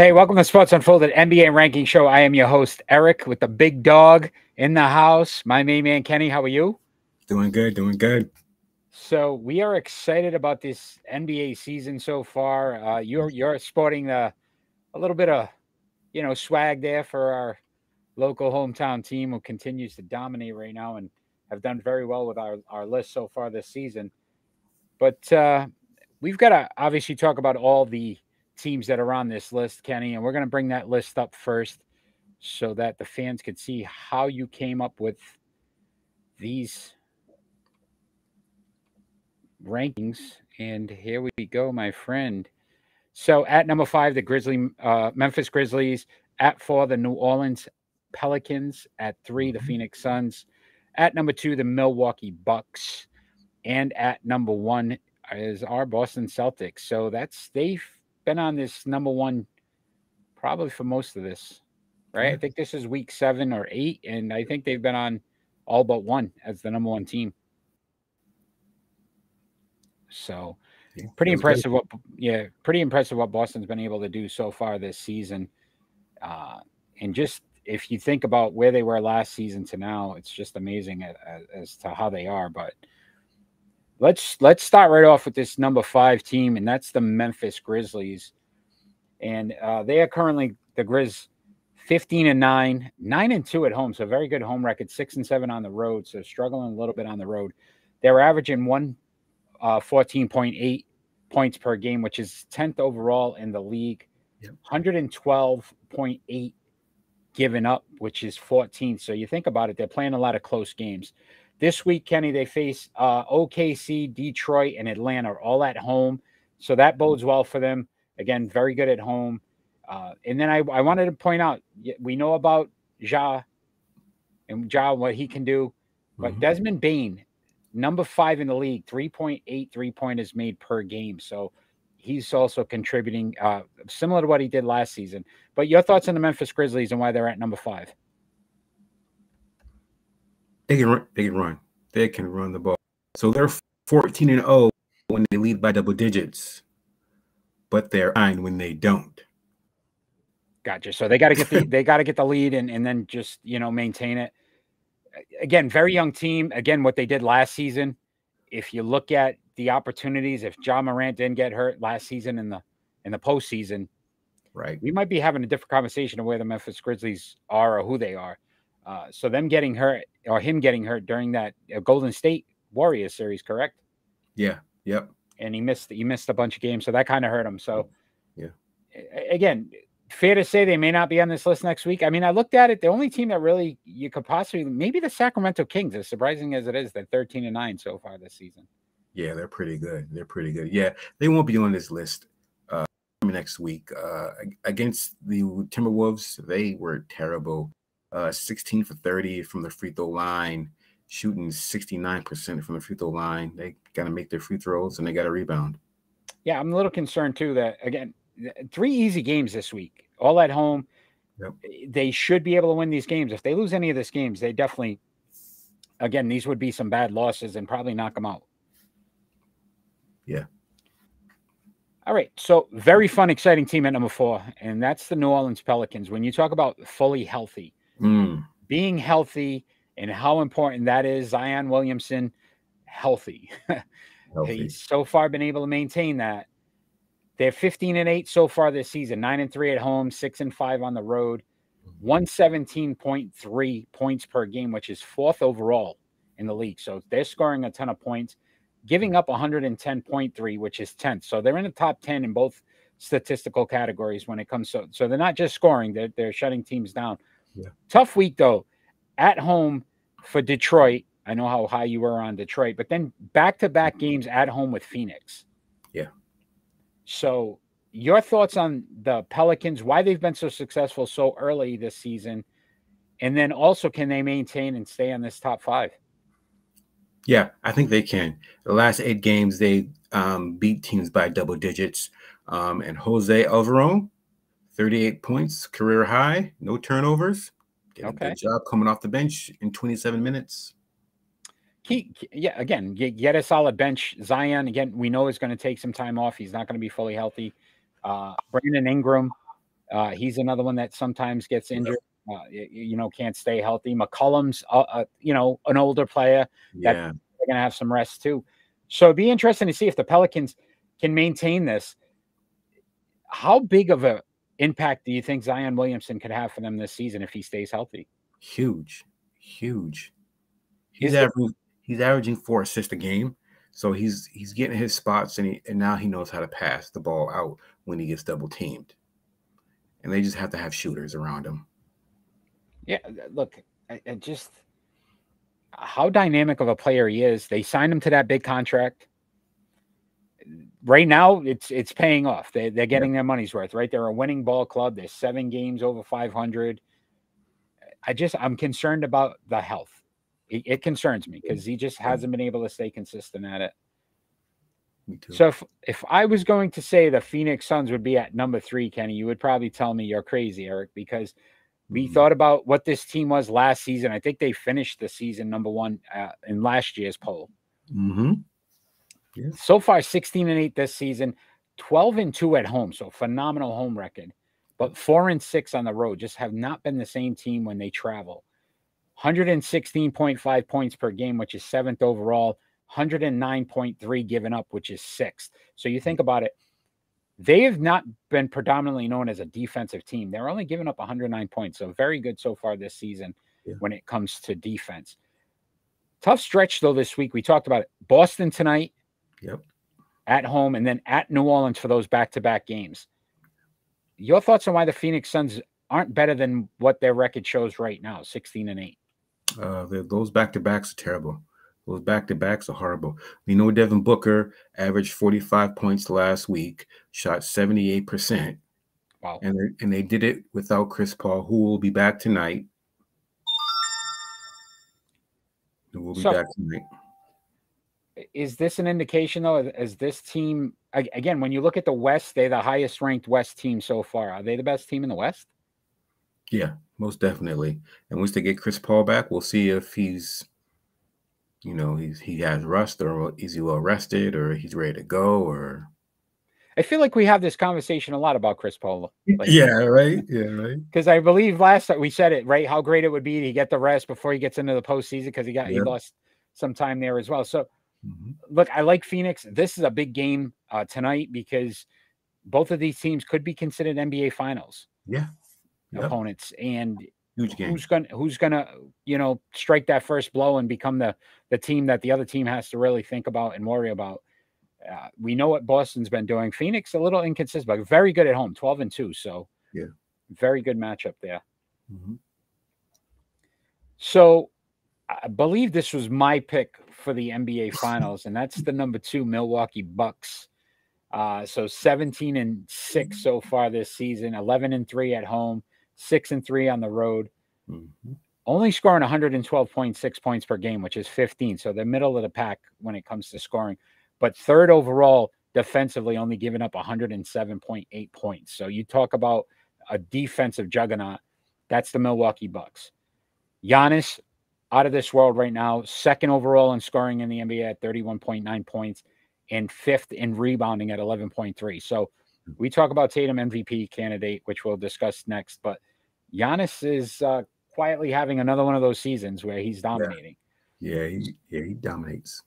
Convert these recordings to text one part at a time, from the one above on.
Hey, welcome to Sports Unfolded NBA Ranking Show. I am your host, Eric, with the big dog in the house. My main man, Kenny. How are you? Doing good, doing good. So we are excited about this NBA season so far. Uh, you're you're sporting the, a little bit of, you know, swag there for our local hometown team who continues to dominate right now and have done very well with our, our list so far this season. But uh, we've got to obviously talk about all the teams that are on this list, Kenny, and we're going to bring that list up first so that the fans could see how you came up with these rankings. And here we go, my friend. So at number five, the Grizzly uh, Memphis Grizzlies. At four, the New Orleans Pelicans. At three, the Mhm. Phoenix Suns. At number two, the Milwaukee Bucks. And at number one is our Boston Celtics. So that's they've been on this number one probably for most of this, right? I think this is week seven or eight, and I think they've been on all but one as the number one team. So Yeah, pretty was good. impressive what yeah pretty impressive what boston's been able to do so far this season uh and just if you think about where they were last season to now it's just amazing as, as to how they are but let's let's start right off with this number five team and that's the memphis grizzlies and uh they are currently the grizz 15 and 9 9 and 2 at home so very good home record 6 and 7 on the road so struggling a little bit on the road They're averaging one uh, 14.8 points per game, which is 10th overall in the league. Yep. 112.8 given up, which is 14th. So you think about it, they're playing a lot of close games. This week, Kenny, they face uh, OKC, Detroit, and Atlanta all at home. So that bodes well for them. Again, very good at home. Uh, and then I, I wanted to point out we know about Ja and Ja, what he can do. But Mhm. Desmond Bane, number five in the league, 3.8 three pointers made per game. So he's also contributing uh, similar to what he did last season. But your thoughts on the Memphis Grizzlies and why they're at number five? They can run, they can run. They can run the ball. So they're 14 and 0 when they lead by double digits, but they're nine when they don't. Gotcha. So they got to get the they got to get the lead and and then just you know maintain it. Again, very young team. Again, what they did last season. If you look at the opportunities, if Ja Morant didn't get hurt last season in the in the postseason, Right. we might be having a different conversation of where the Memphis Grizzlies are or who they are. Uh, so them getting hurt or him getting hurt during that uh, Golden State Warriors series, correct? Yeah. Yep. And he missed he missed a bunch of games, so that kind of hurt him. So Yeah. again, fair to say they may not be on this list next week. I mean, I looked at it. The only team that really you could possibly maybe the Sacramento Kings, as surprising as it is, they're 13 and 9 so far this season. Yeah, they're pretty good. They're pretty good. Yeah, they won't be on this list uh, next week. Uh, against the Timberwolves, they were terrible. Uh, 16 for 30 from the free throw line, shooting 69% from the free throw line. They got to make their free throws and they got to rebound. Yeah, I'm a little concerned too that again, three easy games this week, all at home. Yep. They should be able to win these games. If they lose any of these games, they definitely, again, these would be some bad losses and probably knock them out. Yeah. All right. So very fun, exciting team at number four, and that's the New Orleans Pelicans. When you talk about fully healthy, Mm, being healthy, and how important that is, Zion Williamson, healthy. healthy. He's so far been able to maintain that. They're 15 and 8 so far this season, 9 and 3 at home, 6 and 5 on the road, 117.3 points per game, which is fourth overall in the league. So they're scoring a ton of points, giving up 110.3, which is 10th. So they're in the top 10 in both statistical categories when it comes to so they're not just scoring, they're they're shutting teams down. Yeah. Tough week though. At home for Detroit. I know how high you were on Detroit, but then back-to-back games at home with Phoenix. Yeah. So your thoughts on the Pelicans, why they've been so successful so early this season, and then also can they maintain and stay on this top five? Yeah, I think they can. The last eight games, they um, beat teams by double digits. Um, and Jose Alvarado, 38 points, career high, no turnovers. Did a good job coming off the bench in 27 minutes. He, yeah, again, get, get a solid bench. Zion, again, we know is going to take some time off. He's not going to be fully healthy. Uh, Brandon Ingram, Uh, he's another one that sometimes gets injured. Uh, you, know, can't stay healthy. McCollum's, uh, uh, you know, an older player that Yeah. they're going to have some rest too. So it'd be interesting to see if the Pelicans can maintain this. How big of a impact do you think Zion Williamson could have for them this season if he stays healthy? Huge, huge. He's averaging he's averaging four assists a game. So he's he's getting his spots and he, and now he knows how to pass the ball out when he gets double teamed. And they just have to have shooters around him. Yeah, look, I, I just how dynamic of a player he is. They signed him to that big contract. Right now, it's it's paying off. They they're getting their money's worth. Right, they're a winning ball club. They're seven games over five hundred. I just I'm concerned about the health. It, it concerns me because he just hasn't been able to stay consistent at it. So if if I was going to say the Phoenix Suns would be at number three, Kenny, you would probably tell me you're crazy, Eric, because we Mhm. thought about what this team was last season. I think they finished the season number one uh, in last year's poll. So far, 16 and 8 this season, 12 and 2 at home. So phenomenal home record. But four and six on the road just have not been the same team when they travel. 116.5 points per game, which is seventh overall, 109.3 given up, which is sixth. So you think mm-hmm. about it, they have not been predominantly known as a defensive team. They're only giving up 109 points. So very good so far this season Yeah. when it comes to defense. Tough stretch though this week. We talked about it. Boston tonight Yep. at home and then at New Orleans for those back-to-back games. Your thoughts on why the Phoenix Suns aren't better than what their record shows right now, 16 and 8. Uh, those back to backs are terrible. Those back to backs are horrible. We know Devin Booker averaged 45 points last week, shot 78%, Wow. and they, and they did it without Chris Paul, who will be back tonight. Who will be So- back tonight. Is this an indication though as this team again when you look at the West, they're the highest ranked West team so far. Are they the best team in the West? Yeah, most definitely. And once they get Chris Paul back, we'll see if he's, you know, he's he has rust or is he well rested or he's ready to go or. I feel like we have this conversation a lot about Chris Paul. Like, yeah, right. Yeah, right. Because I believe last time we said it, right? How great it would be to get the rest before he gets into the postseason because he got he lost some time there as well. So Mhm. look, I like Phoenix. This is a big game uh, tonight because both of these teams could be considered NBA Finals Yeah. Yep. opponents, and Huge game. who's going to who's going to you know strike that first blow and become the the team that the other team has to really think about and worry about. Uh, we know what Boston's been doing. Phoenix a little inconsistent, but very good at home, twelve and two. So Yeah. very good matchup there. Mhm. So I believe this was my pick for the NBA Finals, and that's the number two Milwaukee Bucks. Uh, so 17 and six so far this season, 11 and three at home, six and three on the road, Mhm. only scoring 112.6 points per game, which is 15. So they're middle of the pack when it comes to scoring, but third overall defensively, only giving up 107.8 points. So you talk about a defensive juggernaut. That's the Milwaukee Bucks. Giannis out of this world right now, second overall in scoring in the NBA at 31.9 points and fifth in rebounding at 11.3. So we talk about Tatum MVP candidate, which we'll discuss next, but Giannis is uh, quietly having another one of those seasons where he's dominating. Yeah, he, yeah, he dominates.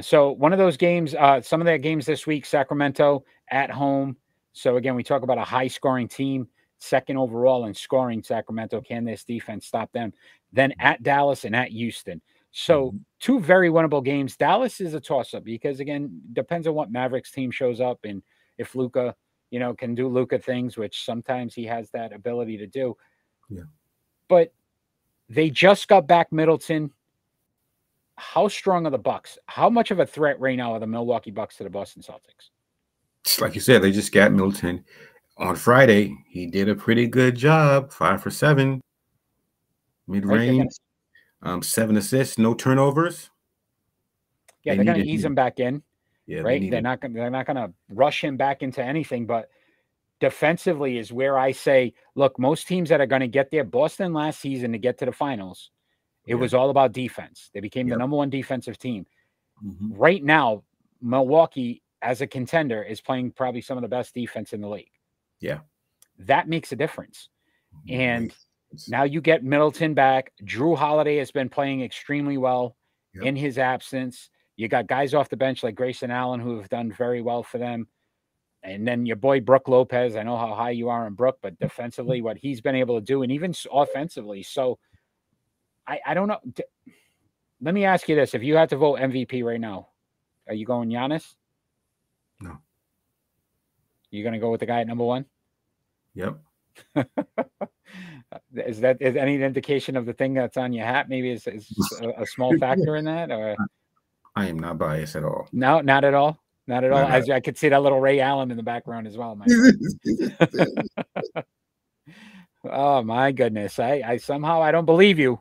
So one of those games, uh, some of their games this week, Sacramento at home. So again, we talk about a high scoring team, second overall in scoring. Sacramento, can this defense stop them? Then at Dallas and at Houston. So Mhm. two very winnable games. Dallas is a toss up because again, depends on what Mavericks team shows up and if Luka, you know, can do Luka things, which sometimes he has that ability to do. Yeah. But they just got back Middleton how strong are the Bucks? How much of a threat right now are the Milwaukee Bucks to the Boston Celtics? Just like you said, they just got Middleton on Friday. He did a pretty good job, five for seven, mid Right, they're gonna- range, um, seven assists, no turnovers. yeah, They they're going to ease him. back in, Yeah, right? They're not going. They're not going to rush him back into anything. But defensively is where I say, look, most teams that are going to get there. Boston last season to get to the finals, it Yeah. was all about defense. They became the number one defensive team. Mhm. Right now, Milwaukee as a contender is playing probably some of the best defense in the league. Yeah. that makes a difference. And now you get Middleton back. Jrue Holiday has been playing extremely well yep. in his absence. You got guys off the bench like Grayson Allen who have done very well for them. And then your boy Brook Lopez. I know how high you are on Brook, but defensively, what he's been able to do, and even offensively. So I, I don't know. Let me ask you this: If you had to vote MVP right now, are you going Giannis? No. You're gonna go with the guy at number one? Yep. is that is any indication of the thing that's on your hat? Maybe is, is a, a, small factor in that, or I am not biased at all. No, not at all. Not at all. As I could see that little Ray Allen in the background as well. My oh my goodness! I, I somehow I don't believe you.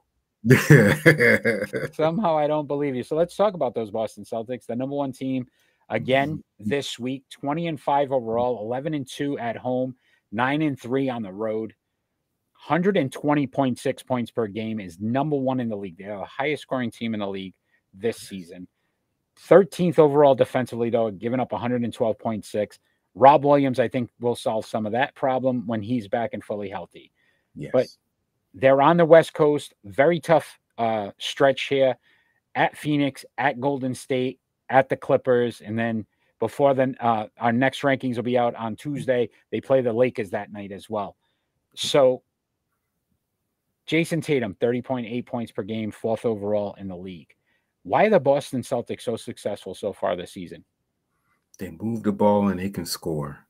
somehow I don't believe you. So let's talk about those Boston Celtics, the number one team again mm-hmm. this week, twenty and five overall, eleven and two at home, nine and three on the road. 120.6 points per game is number one in the league. They're the highest scoring team in the league this season. 13th overall defensively, though, giving up 112.6. Rob Williams, I think, will solve some of that problem when he's back and fully healthy. Yes. But they're on the West Coast. Very tough uh, stretch here at Phoenix, at Golden State, at the Clippers. And then before then, uh, our next rankings will be out on Tuesday. They play the Lakers that night as well. So Jayson Tatum, 30.8 points per game, fourth overall in the league. Why are the Boston Celtics so successful so far this season? They move the ball and they can score.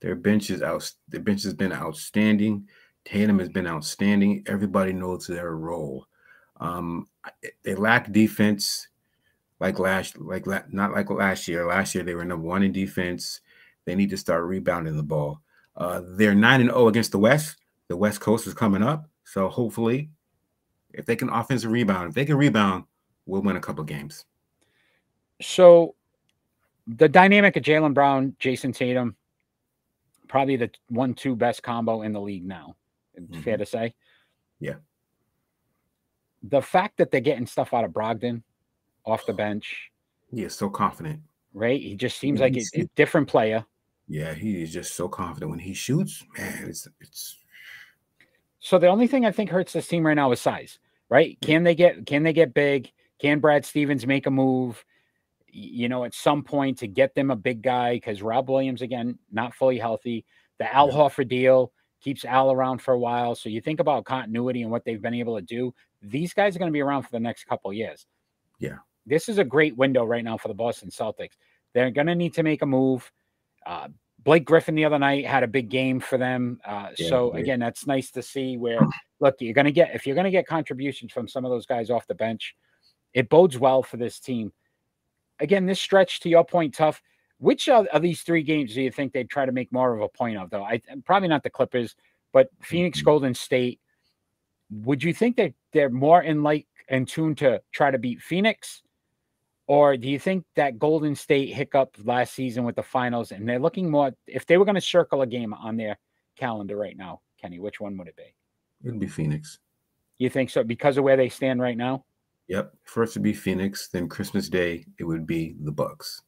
Their bench is out. Their bench has been outstanding. Tatum has been outstanding. Everybody knows their role. Um, they lack defense, like last, like not like last year. Last year they were number one in defense. They need to start rebounding the ball. Uh, they're nine and zero oh against the West. The West Coast is coming up, so hopefully, if they can offensive rebound, if they can rebound, we'll win a couple games. So the dynamic of Jaylen Brown, Jayson Tatum, probably the one two best combo in the league now. Mm-hmm. Fair to say. Yeah. The fact that they're getting stuff out of Brogdon off the bench. He is so confident. Right? He just seems like a, a different player. Yeah, he is just so confident when he shoots. Man, it's it's so the only thing I think hurts this team right now is size, right? Can they get can they get big? Can Brad Stevens make a move? You know, at some point to get them a big guy because Rob Williams again not fully healthy. The Al Horford deal keeps Al around for a while. So you think about continuity and what they've been able to do. These guys are going to be around for the next couple years. Yeah, this is a great window right now for the Boston Celtics. They're going to need to make a move. Uh, Blake Griffin the other night had a big game for them. Uh, yeah, so again, that's nice to see. Where look, you're going to get if you're going to get contributions from some of those guys off the bench, it bodes well for this team. Again, this stretch, to your point, tough. Which of, of these three games do you think they'd try to make more of a point of, though? I probably not the Clippers, but Phoenix, mm-hmm. Golden State. Would you think that they're more in like in tune to try to beat Phoenix, or do you think that Golden State hiccup last season with the finals and they're looking more? If they were going to circle a game on their calendar right now, Kenny, which one would it be? It'd be Phoenix. You think so because of where they stand right now? Yep. First would be Phoenix, then Christmas Day it would be the Bucks.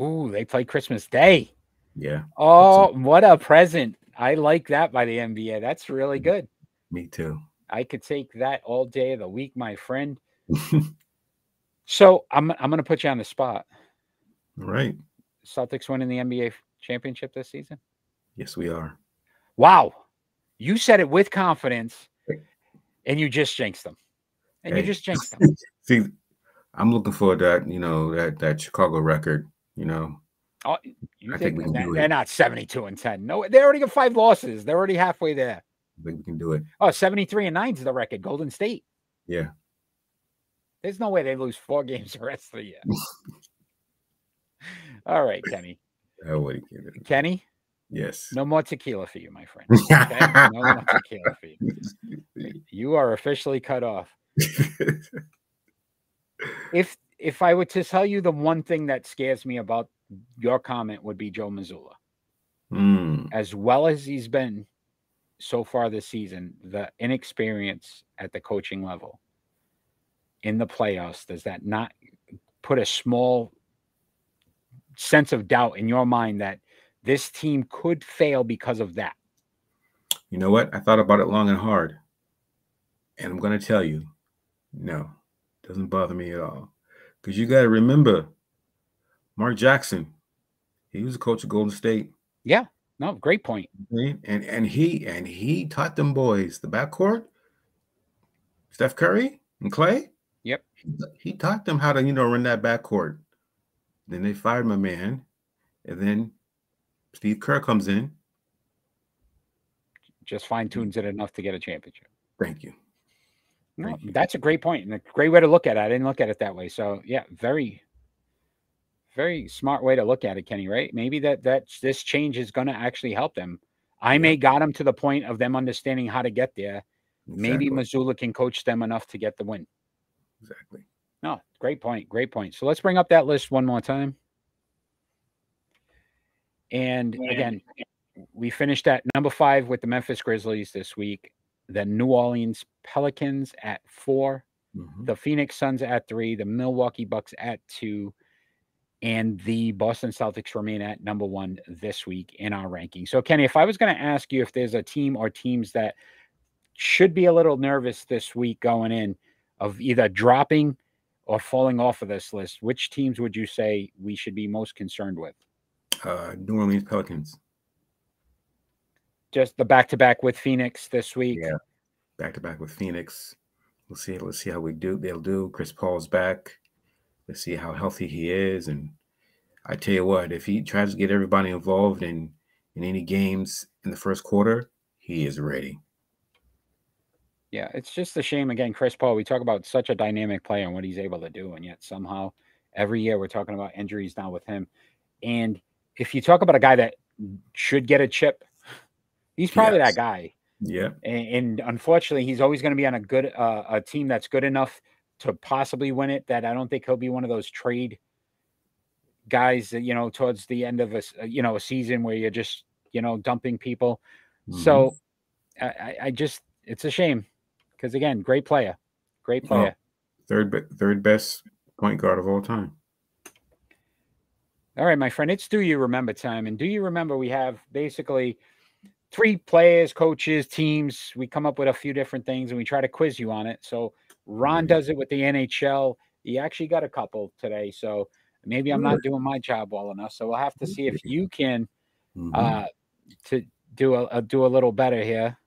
Ooh, they play Christmas Day. Yeah. Oh, what a present. I like that by the NBA. That's really mm, good. Me too. I could take that all day of the week, my friend. so I'm I'm gonna put you on the spot. All right. Celtics winning the NBA championship this season? Yes, we are. Wow. You said it with confidence and you just jinxed them and hey. you just jinxed them. See, I'm looking for that, you know, that that Chicago record, you know. Oh, you I think, think we can do they're not 72 and 10. No, they already got five losses. They're already halfway there. I think we can do it. Oh, 73 and 9 is the record. Golden State. Yeah. There's no way they lose four games the rest of the year. All right, Kenny. Oh, what Kenny? Yes. No more tequila for you, my friend. Okay? no more tequila for you. You are officially cut off. if if I were to tell you the one thing that scares me about your comment would be Joe Mazzulla. Mm. As well as he's been so far this season, the inexperience at the coaching level in the playoffs, does that not put a small sense of doubt in your mind that this team could fail because of that? You know what? I thought about it long and hard. And I'm going to tell you, no, doesn't bother me at all. Because you got to remember, Mark Jackson, he was a coach of Golden State. Yeah, no, great point. And and he and he taught them boys the backcourt. Steph Curry and Klay. He, taught them how to, you know, run that backcourt. Then they fired my man. And then Steve Kerr comes in. Just fine tunes it enough to get a championship. Thank you. No, that's a great point and a great way to look at it. I didn't look at it that way. So yeah, very, very smart way to look at it, Kenny. Right? Maybe that that this change is going to actually help them. I may got them to the point of them understanding how to get there. Exactly. Maybe Mazzulla can coach them enough to get the win. Exactly. No, great point. Great point. So let's bring up that list one more time. And again, we finished at number five with the Memphis Grizzlies this week the New Orleans Pelicans at 4 mm-hmm. the Phoenix Suns at three, the Milwaukee Bucks at two, and the Boston Celtics remain at number one this week in our ranking. So, Kenny, if I was going to ask you if there's a team or teams that should be a little nervous this week going in of either dropping or falling off of this list, which teams would you say we should be most concerned with? Uh, New Orleans Pelicans just the back to back with Phoenix this week. Yeah, back to back with Phoenix. We'll see. Let's see how we do. They'll do. Chris Paul's back. Let's see how healthy he is. And I tell you what, if he tries to get everybody involved in in any games in the first quarter, he is ready. Yeah, it's just a shame. Again, Chris Paul. We talk about such a dynamic player and what he's able to do, and yet somehow every year we're talking about injuries now with him. And if you talk about a guy that should get a chip He's probably yes. that guy. Yeah. And, and, unfortunately, he's always going to be on a good uh, a team that's good enough to possibly win it. That I don't think he'll be one of those trade guys that you know towards the end of a you know a season where you're just you know dumping people. Mm-hmm. So I, I just it's a shame because again, great player, great player. third third best point guard of all time. All right, my friend, it's do you remember time, and do you remember we have basically three players, coaches, teams. We come up with a few different things and we try to quiz you on it. So Ron mm-hmm. does it with the NHL. He actually got a couple today. So maybe I'm not doing my job well enough. So we'll have to see if you can mm-hmm. uh to do a, a do a little better here.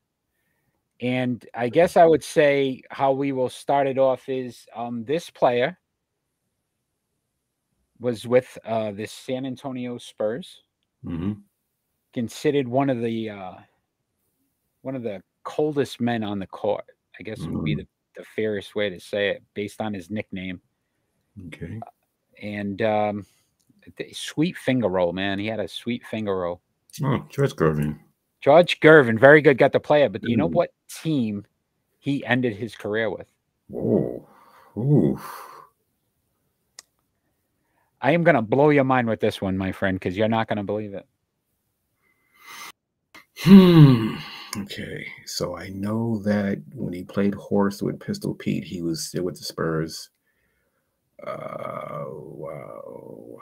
And I guess I would say how we will start it off is um, this player was with uh, the San Antonio Spurs. Mm-hmm considered one of the uh, one of the coldest men on the court. I guess mm. would be mm. the, the fairest way to say it, based on his nickname. Okay. Uh, and um, the sweet finger roll, man. He had a sweet finger roll. Oh, George Gervin. George Gervin, very good, got to play it. But do you know what team he ended his career with? Oh, ooh. I am going to blow your mind with this one, my friend, because you're not going to believe it. Hmm. Okay, so I know that when he played horse with Pistol Pete, he was still with the Spurs. Uh, wow.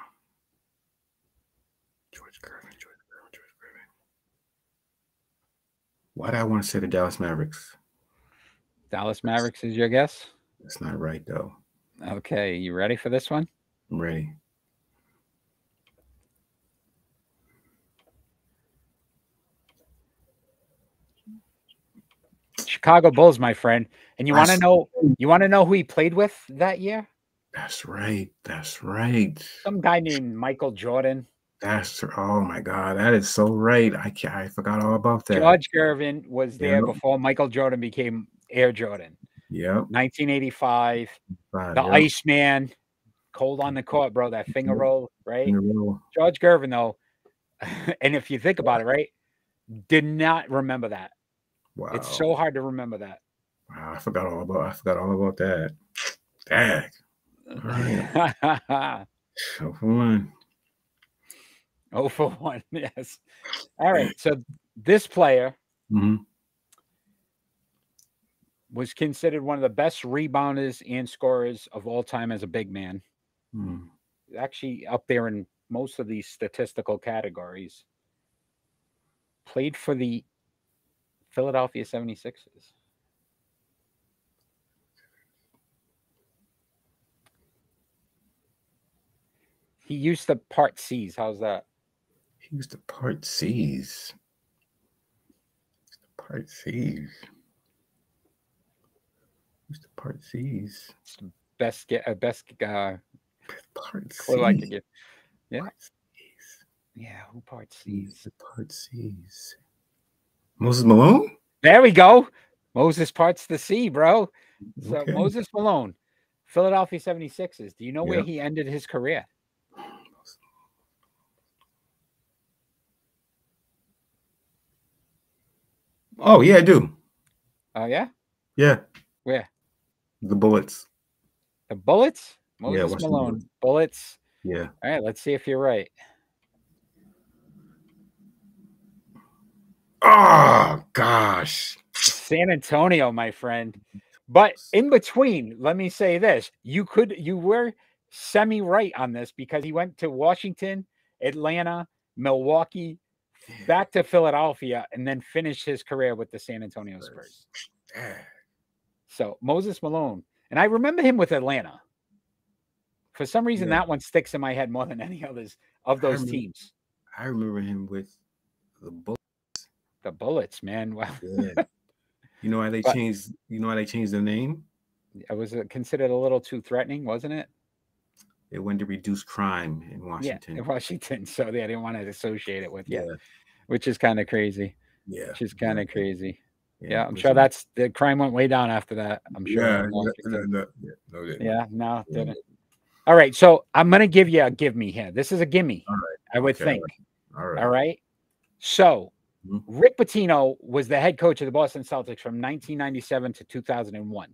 George Gervin, George Gervin. Why do I want to say the Dallas Mavericks? Dallas Mavericks is your guess? That's not right, though. Okay, you ready for this one? I'm ready. Chicago Bulls, my friend. And you want to know you want to know who he played with that year? That's right. That's right. Some guy named Michael Jordan. That's oh my god, that is so right. I I forgot all about that. George Gervin was there before Michael Jordan became Air Jordan. Yep. 1985. the yep. Iceman, cold on the court, bro. That finger roll, right? Finger roll. George Gervin, though, and if you think about it, right, did not remember that. Wow. It's so hard to remember that. Wow, I forgot all about I forgot all about that. Dang. Right. oh for one. Oh for one, yes. All right. So this player mm-hmm. was considered one of the best rebounders and scorers of all time as a big man. Mm. Actually, up there in most of these statistical categories. Played for the Philadelphia 76ers. He used to part C's. How's that? He used to part C's. Here's the part C's. Used the part C's. Best get a uh, best uh part clue I could get. Yeah. Part C's. Yeah, who part C's? The part C's. Moses Malone? There we go. Moses parts the C, bro. So okay. Moses Malone, Philadelphia 76ers. Do you know where he ended his career? Oh yeah, I do. Oh yeah. Yeah. Where? The Bullets. The Bullets. Moses yeah, Malone. Bullets. bullets. Yeah. All right. Let's see if you're right. Oh gosh. San Antonio, my friend. But in between, let me say this: you could, you were semi right on this because he went to Washington, Atlanta, Milwaukee, back to Philadelphia, and then finished his career with the San Antonio Spurs. So Moses Malone, and I remember him with Atlanta. For some reason, yeah. that one sticks in my head more than any others of those I remember, teams. I remember him with the Bullets. The Bullets, man. Wow. Yeah. you know why they but, changed? You know why they changed the name? It was considered a little too threatening, wasn't it? It went to reduce crime in Washington. Yeah, in Washington. So they didn't want to associate it with you, yeah. which is kind of crazy. Yeah. Which is kind of crazy. Yeah, yeah I'm sure that's the crime went way down after that. I'm sure. Yeah, no, no, no, no, yeah, no, didn't. All right, so I'm gonna give you a give me here. This is a gimme. All right. I would okay, think. All right. All right. So mm-hmm. Rick Pitino was the head coach of the Boston Celtics from 1997 to 2001.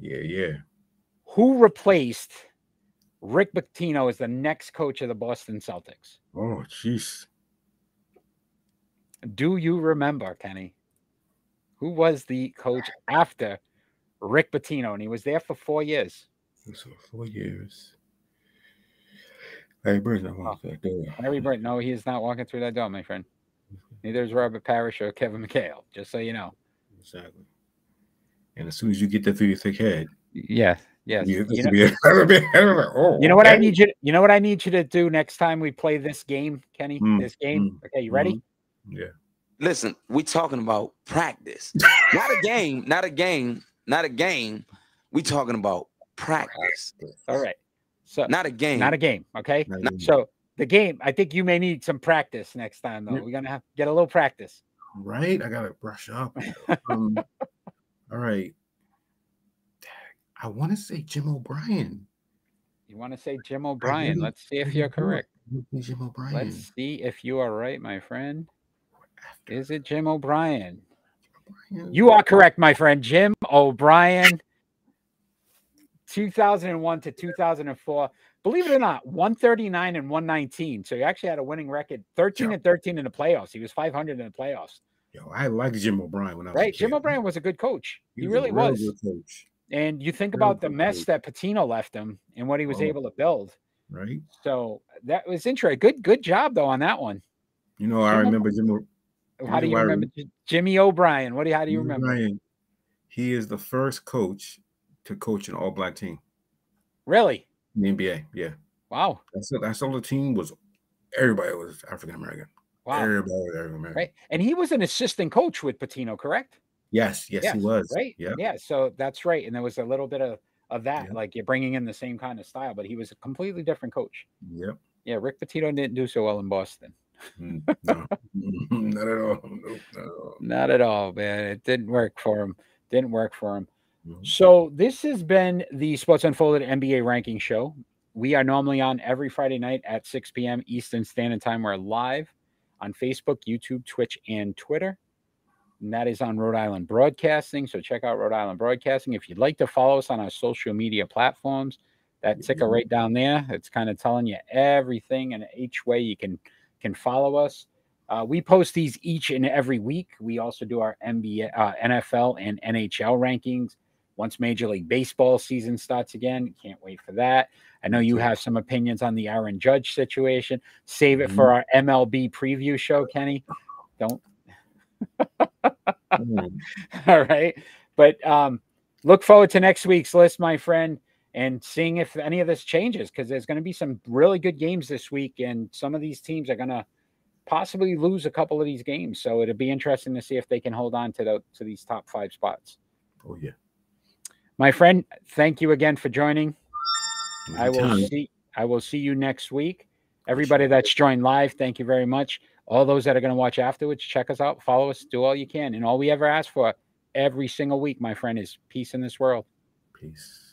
Yeah, yeah. Who replaced Rick Pitino is the next coach of the Boston Celtics. Oh, jeez. Do you remember, Kenny? Who was the coach after Rick Pitino? And he was there for four years. So four years. Larry Bird's not walking oh. through that door. Larry Bird, no, he is not walking through that door, my friend. Neither is Robert Parish or Kevin McHale, just so you know. Exactly. And as soon as you get that through your thick head, yeah, Yes. You, you, know, oh, you know what I need you to, you know what I need you to do next time we play this game, Kenny? Mm, this game. Mm, okay, you ready? Mm, yeah. Listen, we talking about practice. not a game, not a game, not a game. We talking about practice. All right. So not a game. Not a game. Okay. Not so the game, I think you may need some practice next time though. We're gonna have to get a little practice. Right. I gotta brush up. um, all right. I want to say Jim O'Brien. You want to say Jim O'Brien? Really, Let's see if you're correct. Jim O'Brien. Let's see if you are right, my friend. Is it Jim O'Brien? You are correct, my friend. Jim O'Brien, 2001 to 2004. Believe it or not, 139 and 119. So he actually had a winning record, 13 and 13 in the playoffs. He was 500 in the playoffs. Yo, I like Jim O'Brien when I was right. Jim O'Brien was a good coach. He, he really was. coach. And you think about the mess that Pitino left him and what he was oh, able to build. Right. So that was interesting. Good, good job though on that one. You know, I remember Jimmy. How do you remember Jimmy O'Brien? What do you, how do you remember? O'Brien, he is the first coach to coach an all black team. Really? In the NBA, yeah. Wow. That's all, that's all the team was everybody was African American. Wow. Everybody was African American. Right. And he was an assistant coach with Pitino, correct? Yes, yes, yes, he was. Right. Yeah. Yeah. So that's right. And there was a little bit of, of that, yeah. like you're bringing in the same kind of style, but he was a completely different coach. Yep. Yeah. Rick Pitino didn't do so well in Boston. Mm, no, not at all. Nope, not at all. Not at all, man. It didn't work for him. Didn't work for him. Mm-hmm. So this has been the Sports Unfolded NBA ranking show. We are normally on every Friday night at 6 p.m. Eastern Standard Time. We're live on Facebook, YouTube, Twitch, and Twitter and that is on Rhode Island Broadcasting. So check out Rhode Island Broadcasting. If you'd like to follow us on our social media platforms, that ticker right down there, it's kind of telling you everything and each way you can can follow us. Uh, we post these each and every week. We also do our NBA, uh, NFL, and NHL rankings. Once Major League Baseball season starts again, can't wait for that. I know you have some opinions on the Aaron Judge situation. Save it for mm-hmm. our MLB preview show, Kenny. Don't All right. But um, look forward to next week's list, my friend, and seeing if any of this changes because there's going to be some really good games this week, and some of these teams are going to possibly lose a couple of these games. So it'll be interesting to see if they can hold on to the to these top five spots. Oh yeah. My friend, thank you again for joining. I will see I will see you next week. Everybody that's joined live, thank you very much. All those that are going to watch afterwards, check us out, follow us, do all you can. And all we ever ask for every single week, my friend, is peace in this world. Peace.